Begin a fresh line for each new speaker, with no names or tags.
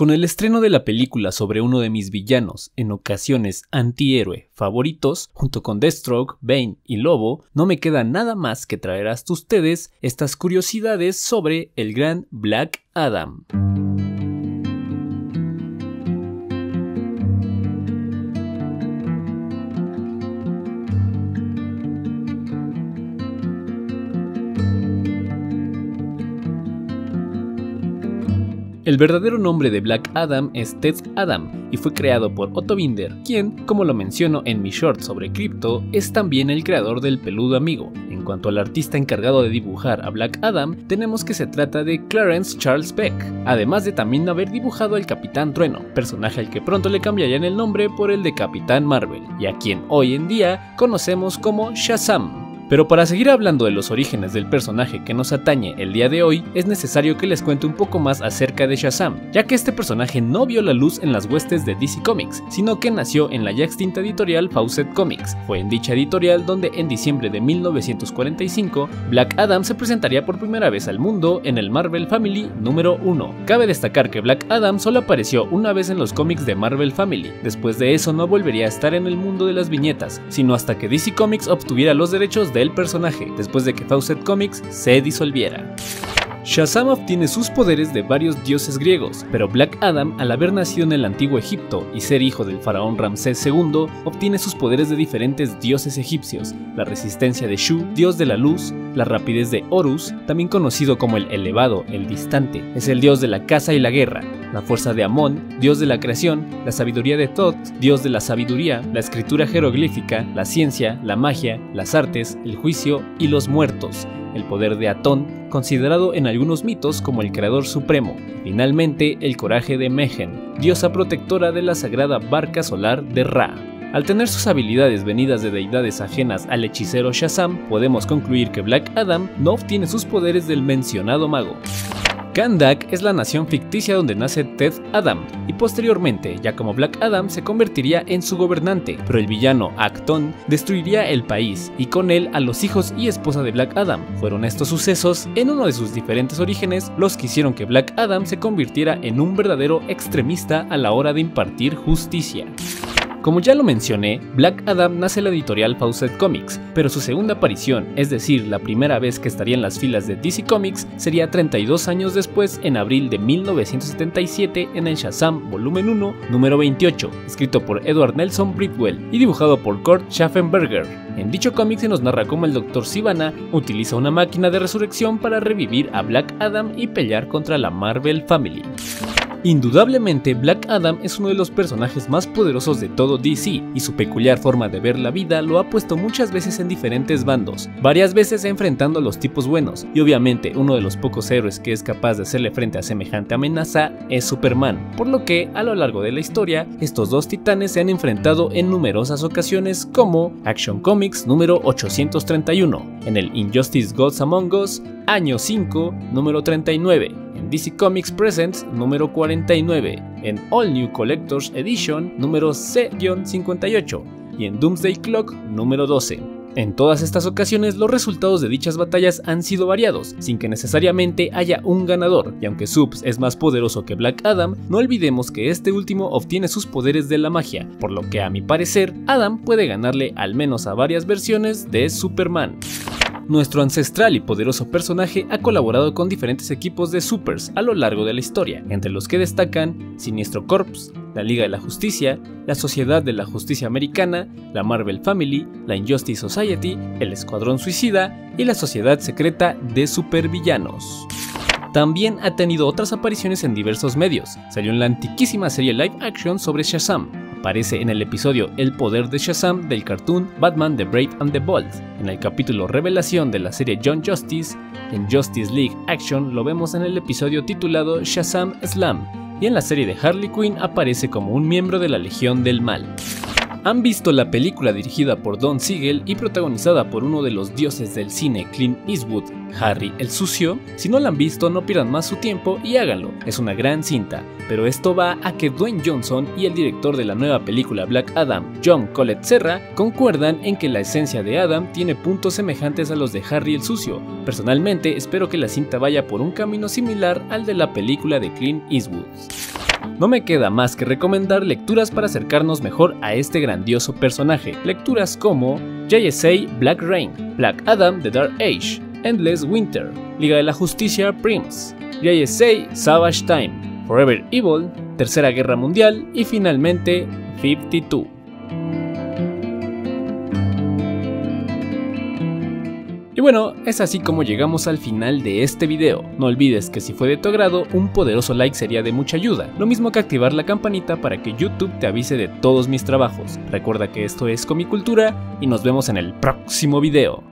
Con el estreno de la película sobre uno de mis villanos, en ocasiones antihéroe, favoritos, junto con Deathstroke, Bane y Lobo, no me queda nada más que traer hasta ustedes estas curiosidades sobre el gran Black Adam. El verdadero nombre de Black Adam es Ted Adam y fue creado por Otto Binder, quien, como lo menciono en mi short sobre cripto, es también el creador del peludo amigo. En cuanto al artista encargado de dibujar a Black Adam, tenemos que se trata de Clarence Charles Beck, además de también haber dibujado al Capitán Trueno, personaje al que pronto le cambiarían el nombre por el de Capitán Marvel, y a quien hoy en día conocemos como Shazam. Pero para seguir hablando de los orígenes del personaje que nos atañe el día de hoy, es necesario que les cuente un poco más acerca de Shazam, ya que este personaje no vio la luz en las huestes de DC Comics, sino que nació en la ya extinta editorial Fawcett Comics. Fue en dicha editorial donde en diciembre de 1945, Black Adam se presentaría por primera vez al mundo en el Marvel Family número 1. Cabe destacar que Black Adam solo apareció una vez en los cómics de Marvel Family, después de eso no volvería a estar en el mundo de las viñetas, sino hasta que DC Comics obtuviera los derechos de el personaje después de que Fawcett Comics se disolviera. Shazam obtiene sus poderes de varios dioses griegos, pero Black Adam, al haber nacido en el antiguo Egipto y ser hijo del faraón Ramsés II, obtiene sus poderes de diferentes dioses egipcios, la resistencia de Shu, dios de la luz, la rapidez de Horus, también conocido como el elevado, el distante, es el dios de la caza y la guerra, la fuerza de Amón, dios de la creación, la sabiduría de Thoth, dios de la sabiduría, la escritura jeroglífica, la ciencia, la magia, las artes, el juicio y los muertos, el poder de Atón, considerado en algunos mitos como el creador supremo, finalmente el coraje de Mehen, diosa protectora de la sagrada barca solar de Ra. Al tener sus habilidades venidas de deidades ajenas al hechicero Shazam, podemos concluir que Black Adam no obtiene sus poderes del mencionado mago. Kandak es la nación ficticia donde nace Ted Adam, y posteriormente, ya como Black Adam, se convertiría en su gobernante, pero el villano Acton destruiría el país, y con él a los hijos y esposa de Black Adam. Fueron estos sucesos, en uno de sus diferentes orígenes, los que hicieron que Black Adam se convirtiera en un verdadero extremista a la hora de impartir justicia. Como ya lo mencioné, Black Adam nace en la editorial Fawcett Comics, pero su segunda aparición, es decir, la primera vez que estaría en las filas de DC Comics, sería 32 años después, en abril de 1977, en el Shazam Volumen 1, número 28, escrito por Edward Nelson Bridwell y dibujado por Kurt Schaffenberger. En dicho cómic se nos narra cómo el Dr. Sivana utiliza una máquina de resurrección para revivir a Black Adam y pelear contra la Marvel Family. Indudablemente, Black Adam es uno de los personajes más poderosos de todo DC, y su peculiar forma de ver la vida lo ha puesto muchas veces en diferentes bandos, varias veces enfrentando a los tipos buenos, y obviamente uno de los pocos héroes que es capaz de hacerle frente a semejante amenaza es Superman, por lo que a lo largo de la historia, estos dos titanes se han enfrentado en numerosas ocasiones como Action Comics número 831, en el Injustice Gods Among Us, año 5, número 39, en DC Comics Presents número 49, en All New Collectors Edition número C-58 y en Doomsday Clock número 12. En todas estas ocasiones los resultados de dichas batallas han sido variados, sin que necesariamente haya un ganador, y aunque Subs es más poderoso que Black Adam, no olvidemos que este último obtiene sus poderes de la magia, por lo que a mi parecer, Adam puede ganarle al menos a varias versiones de Superman. Nuestro ancestral y poderoso personaje ha colaborado con diferentes equipos de supers a lo largo de la historia, entre los que destacan Siniestro Corps, la Liga de la Justicia, la Sociedad de la Justicia Americana, la Marvel Family, la Injustice Society, el Escuadrón Suicida y la Sociedad Secreta de Supervillanos. También ha tenido otras apariciones en diversos medios. Salió en la antiquísima serie live action sobre Shazam, Aparece en el episodio El poder de Shazam del cartoon Batman The Brave and the Bold. En el capítulo Revelación de la serie John Justice, en Justice League Action lo vemos en el episodio titulado Shazam Slam, y en la serie de Harley Quinn aparece como un miembro de la Legión del Mal. ¿Han visto la película dirigida por Don Siegel y protagonizada por uno de los dioses del cine Clint Eastwood, Harry el Sucio? Si no la han visto, no pierdan más su tiempo y háganlo. Es una gran cinta, pero esto va a que Dwayne Johnson y el director de la nueva película Black Adam, John Colette Serra, concuerdan en que la esencia de Adam tiene puntos semejantes a los de Harry el Sucio. Personalmente, espero que la cinta vaya por un camino similar al de la película de Clint Eastwood. No me queda más que recomendar lecturas para acercarnos mejor a este grandioso personaje, lecturas como JSA Black Rain, Black Adam The Dark Age, Endless Winter, Liga de la Justicia Prims, JSA Savage Time, Forever Evil, Tercera Guerra Mundial y finalmente 52. Y bueno, es así como llegamos al final de este video. No olvides que si fue de tu agrado, un poderoso like sería de mucha ayuda, lo mismo que activar la campanita para que YouTube te avise de todos mis trabajos. Recuerda que esto es Comicultura y nos vemos en el próximo video.